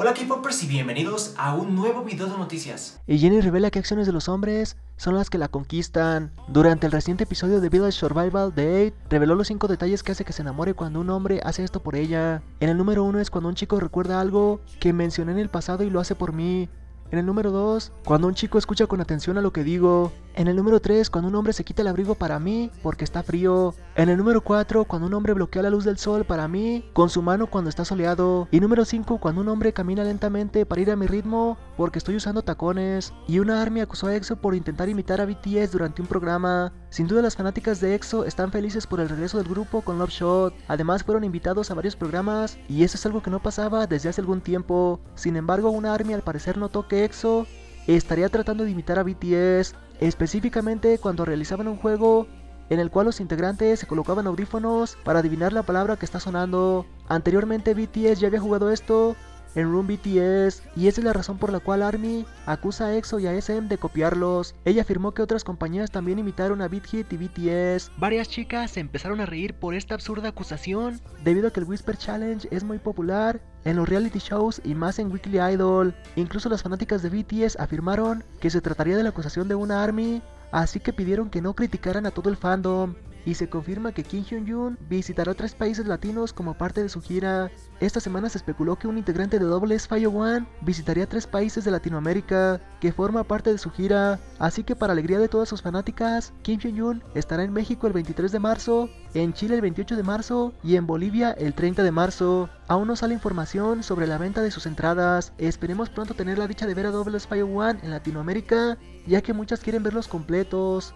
Hola K-Popers y bienvenidos a un nuevo video de noticias. Y Jenny revela que acciones de los hombres son las que la conquistan. Durante el reciente episodio de Village Survival de 8, reveló los 5 detalles que hace que se enamore cuando un hombre hace esto por ella. En el número 1 es cuando un chico recuerda algo que mencioné en el pasado y lo hace por mí. En el número 2, cuando un chico escucha con atención a lo que digo. En el número 3, cuando un hombre se quita el abrigo para mí porque está frío. En el número 4, cuando un hombre bloquea la luz del sol para mí con su mano cuando está soleado. Y número 5, cuando un hombre camina lentamente para ir a mi ritmo porque estoy usando tacones. Y una army acusó a EXO por intentar imitar a BTS durante un programa. Sin duda las fanáticas de EXO están felices por el regreso del grupo con Love Shot. Además fueron invitados a varios programas y eso es algo que no pasaba desde hace algún tiempo. Sin embargo, una army al parecer notó que EXO estaría tratando de imitar a BTS, específicamente cuando realizaban un juego en el cual los integrantes se colocaban audífonos para adivinar la palabra que está sonando. Anteriormente BTS ya había jugado esto en Room BTS y esa es la razón por la cual ARMY acusa a EXO y a SM de copiarlos. Ella afirmó que otras compañías también imitaron a Beat Hit y BTS. Varias chicas se empezaron a reír por esta absurda acusación debido a que el Whisper Challenge es muy popular en los reality shows y más en Weekly Idol. Incluso las fanáticas de BTS afirmaron que se trataría de la acusación de una ARMY, así que pidieron que no criticaran a todo el fandom y se confirma que Kim Hyun-jun visitará tres países latinos como parte de su gira. Esta semana se especuló que un integrante de Double S Fire One visitaría tres países de Latinoamérica que forma parte de su gira, así que para alegría de todas sus fanáticas, Kim Hyun-jun estará en México el 23 de marzo, en Chile el 28 de marzo y en Bolivia el 30 de marzo. Aún no sale información sobre la venta de sus entradas, esperemos pronto tener la dicha de ver a Double S Fire One en Latinoamérica, ya que muchas quieren verlos completos.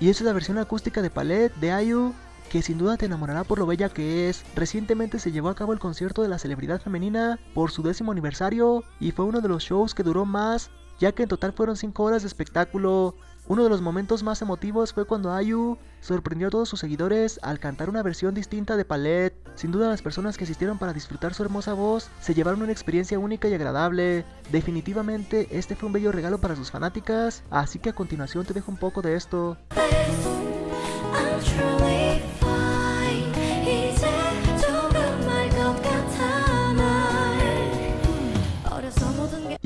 Y esa es la versión acústica de Palette de Ayu, que sin duda te enamorará por lo bella que es. Recientemente se llevó a cabo el concierto de la celebridad femenina por su décimo aniversario y fue uno de los shows que duró más, ya que en total fueron 5 horas de espectáculo. Uno de los momentos más emotivos fue cuando Ayu sorprendió a todos sus seguidores al cantar una versión distinta de Palette. Sin duda las personas que asistieron para disfrutar su hermosa voz se llevaron una experiencia única y agradable. Definitivamente este fue un bello regalo para sus fanáticas, así que a continuación te dejo un poco de esto.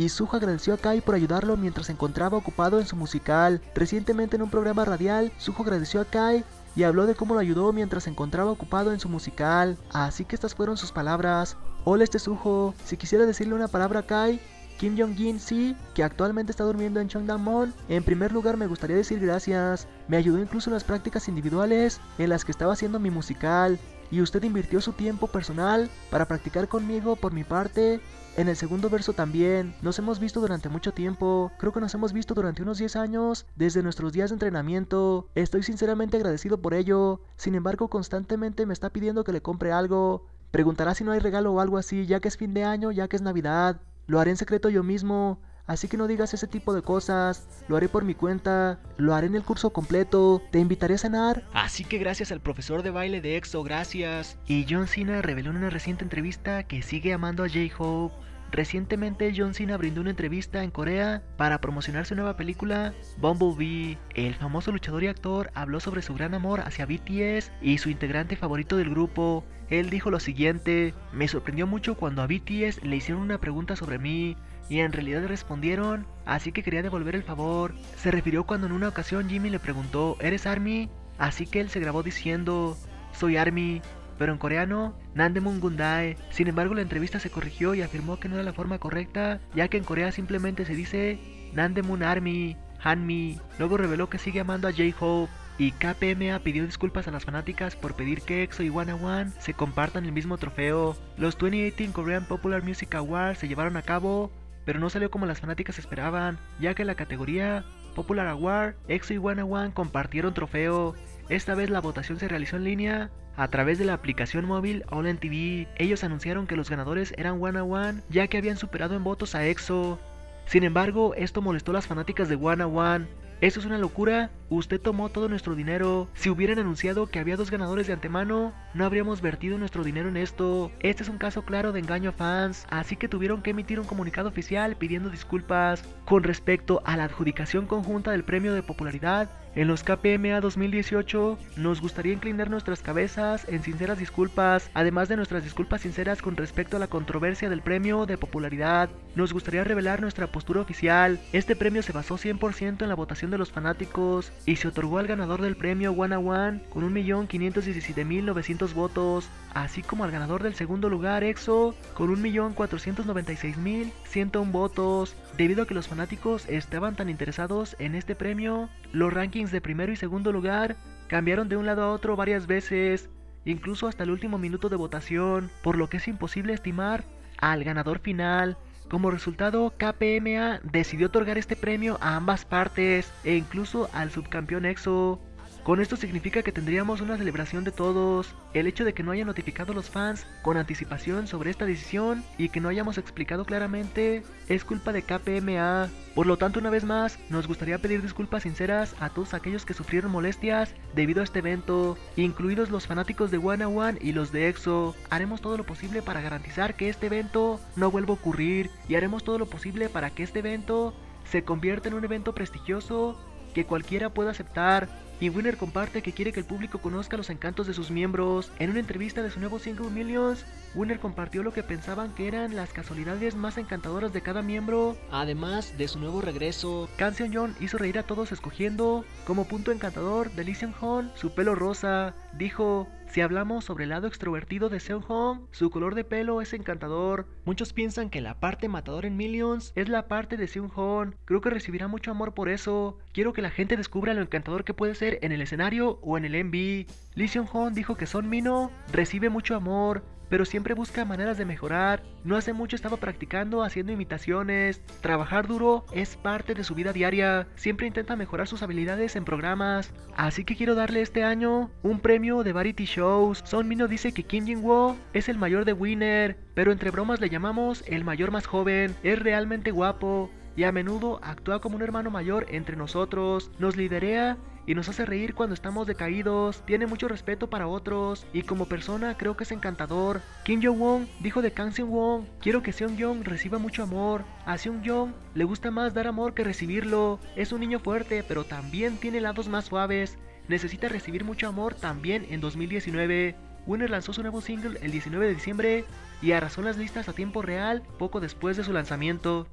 Suho agradeció a Kai por ayudarlo mientras se encontraba ocupado en su musical. Recientemente en un programa radial, Suho agradeció a Kai y habló de cómo lo ayudó mientras se encontraba ocupado en su musical. Así que estas fueron sus palabras. Hola este Suho, si quisiera decirle una palabra a Kai, Kim Jong-un sí, que actualmente está durmiendo en Cheongdam En primer lugar me gustaría decir gracias. Me ayudó incluso en las prácticas individuales en las que estaba haciendo mi musical. Y usted invirtió su tiempo personal para practicar conmigo por mi parte. En el segundo verso también, nos hemos visto durante mucho tiempo, creo que nos hemos visto durante unos 10 años, desde nuestros días de entrenamiento, estoy sinceramente agradecido por ello, sin embargo constantemente me está pidiendo que le compre algo, preguntará si no hay regalo o algo así, ya que es fin de año, ya que es Navidad, lo haré en secreto yo mismo, Así que no digas ese tipo de cosas, lo haré por mi cuenta, lo haré en el curso completo, te invitaré a cenar. Así que gracias al profesor de baile de EXO, gracias. Y John Cena reveló en una reciente entrevista que sigue amando a J-Hope. Recientemente John Cena brindó una entrevista en Corea para promocionar su nueva película Bumblebee. El famoso luchador y actor habló sobre su gran amor hacia BTS y su integrante favorito del grupo. Él dijo lo siguiente, me sorprendió mucho cuando a BTS le hicieron una pregunta sobre mí y en realidad respondieron, así que quería devolver el favor. Se refirió cuando en una ocasión Jimmy le preguntó, ¿eres Army? Así que él se grabó diciendo, soy Army, pero en coreano, Nandemun Gundae. Sin embargo, la entrevista se corrigió y afirmó que no era la forma correcta, ya que en Corea simplemente se dice Nandemun Army, Hanmi. Luego reveló que sigue amando a J-Hope. Y KPMA pidió disculpas a las fanáticas por pedir que EXO y One One se compartan el mismo trofeo. Los 2018 Korean Popular Music Awards se llevaron a cabo pero no salió como las fanáticas esperaban, ya que la categoría Popular Award, EXO y One One compartieron trofeo. Esta vez la votación se realizó en línea a través de la aplicación móvil All TV. Ellos anunciaron que los ganadores eran One One, ya que habían superado en votos a EXO. Sin embargo, esto molestó a las fanáticas de One One. ¿Esto es una locura usted tomó todo nuestro dinero. Si hubieran anunciado que había dos ganadores de antemano, no habríamos vertido nuestro dinero en esto. Este es un caso claro de engaño a fans, así que tuvieron que emitir un comunicado oficial pidiendo disculpas. Con respecto a la adjudicación conjunta del premio de popularidad, en los KPMA 2018 nos gustaría inclinar nuestras cabezas en sinceras disculpas, además de nuestras disculpas sinceras con respecto a la controversia del premio de popularidad. Nos gustaría revelar nuestra postura oficial. Este premio se basó 100% en la votación de los fanáticos y se otorgó al ganador del premio One a One con 1.517.900 votos, así como al ganador del segundo lugar EXO con 1.496.101 votos. Debido a que los fanáticos estaban tan interesados en este premio, los rankings de primero y segundo lugar cambiaron de un lado a otro varias veces, incluso hasta el último minuto de votación, por lo que es imposible estimar al ganador final. Como resultado, KPMA decidió otorgar este premio a ambas partes e incluso al subcampeón EXO. Con esto significa que tendríamos una celebración de todos. El hecho de que no hayan notificado a los fans con anticipación sobre esta decisión y que no hayamos explicado claramente es culpa de KPMA. Por lo tanto, una vez más, nos gustaría pedir disculpas sinceras a todos aquellos que sufrieron molestias debido a este evento, incluidos los fanáticos de One One y los de EXO. Haremos todo lo posible para garantizar que este evento no vuelva a ocurrir y haremos todo lo posible para que este evento se convierta en un evento prestigioso que cualquiera pueda aceptar y Winner comparte que quiere que el público conozca los encantos de sus miembros. En una entrevista de su nuevo single Millions, Winner compartió lo que pensaban que eran las casualidades más encantadoras de cada miembro, además de su nuevo regreso. Canción John hizo reír a todos escogiendo como punto encantador de Lee Seung su pelo rosa. Dijo, si hablamos sobre el lado extrovertido de Seung Hong, su color de pelo es encantador. Muchos piensan que la parte matador en Millions es la parte de Seung Hong. Creo que recibirá mucho amor por eso. Quiero que la gente descubra lo encantador que puede ser en el escenario o en el MV. Lee Seung Hong dijo que Son Mino recibe mucho amor pero siempre busca maneras de mejorar. No hace mucho estaba practicando haciendo imitaciones. Trabajar duro es parte de su vida diaria. Siempre intenta mejorar sus habilidades en programas. Así que quiero darle este año un premio de Variety Shows. Son Mino dice que Kim Jin-woo es el mayor de Winner, pero entre bromas le llamamos el mayor más joven. Es realmente guapo y a menudo actúa como un hermano mayor entre nosotros, nos liderea y nos hace reír cuando estamos decaídos, tiene mucho respeto para otros y como persona creo que es encantador. Kim Jong-won dijo de Kang Seung-won, quiero que Seung-young reciba mucho amor. A Seung-young le gusta más dar amor que recibirlo. Es un niño fuerte, pero también tiene lados más suaves. Necesita recibir mucho amor también en 2019. Winner lanzó su nuevo single el 19 de diciembre y arrasó las listas a tiempo real poco después de su lanzamiento.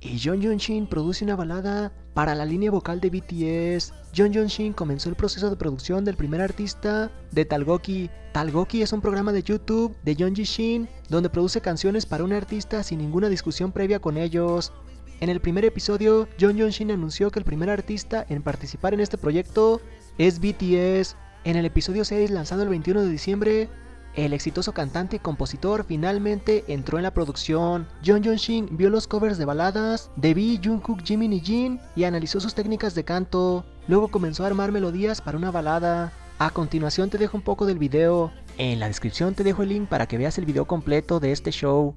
Y John Jong Shin produce una balada para la línea vocal de BTS. John Jong Shin comenzó el proceso de producción del primer artista de Talgoki. Talgoki es un programa de YouTube de John Ji Shin donde produce canciones para un artista sin ninguna discusión previa con ellos. En el primer episodio, John Jong Shin anunció que el primer artista en participar en este proyecto es BTS. En el episodio 6, lanzado el 21 de diciembre, el exitoso cantante y compositor finalmente entró en la producción. John Shin vio los covers de baladas de B, Jungkook, Jimin y Jin y analizó sus técnicas de canto. Luego comenzó a armar melodías para una balada. A continuación te dejo un poco del video. En la descripción te dejo el link para que veas el video completo de este show.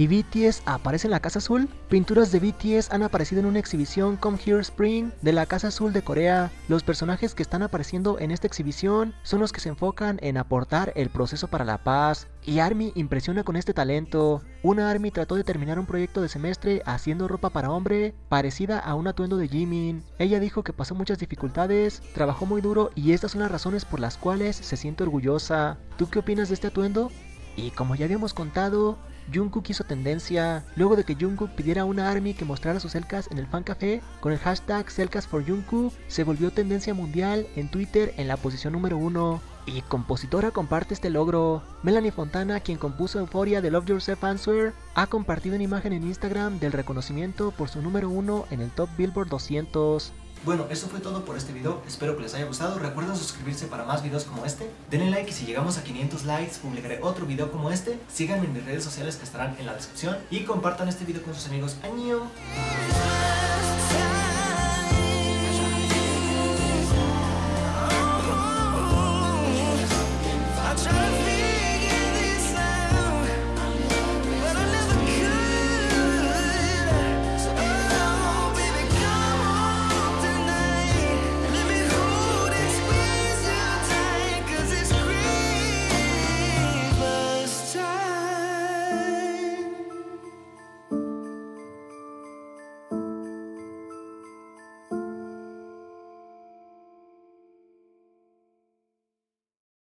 Y BTS aparece en la Casa Azul. Pinturas de BTS han aparecido en una exhibición Come Here Spring de la Casa Azul de Corea. Los personajes que están apareciendo en esta exhibición son los que se enfocan en aportar el proceso para la paz. Y ARMY impresiona con este talento. Una ARMY trató de terminar un proyecto de semestre haciendo ropa para hombre parecida a un atuendo de Jimin. Ella dijo que pasó muchas dificultades, trabajó muy duro y estas son las razones por las cuales se siente orgullosa. ¿Tú qué opinas de este atuendo? Y como ya habíamos contado, Jungkook hizo tendencia luego de que Jungkook pidiera a una ARMY que mostrara sus celcas en el fan café con el hashtag Celcas se volvió tendencia mundial en Twitter en la posición número 1. Y compositora comparte este logro. Melanie Fontana, quien compuso Euphoria de Love Yourself Answer, ha compartido una imagen en Instagram del reconocimiento por su número 1 en el Top Billboard 200. Bueno, eso fue todo por este video, espero que les haya gustado, recuerden suscribirse para más videos como este, denle like y si llegamos a 500 likes publicaré otro video como este, síganme en mis redes sociales que estarán en la descripción y compartan este video con sus amigos. ¡Año!